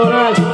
Torazo.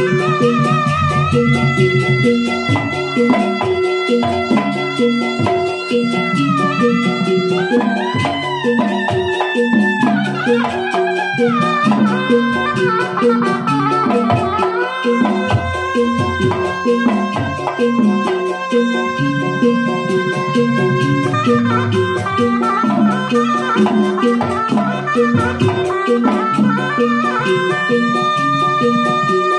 Thank you.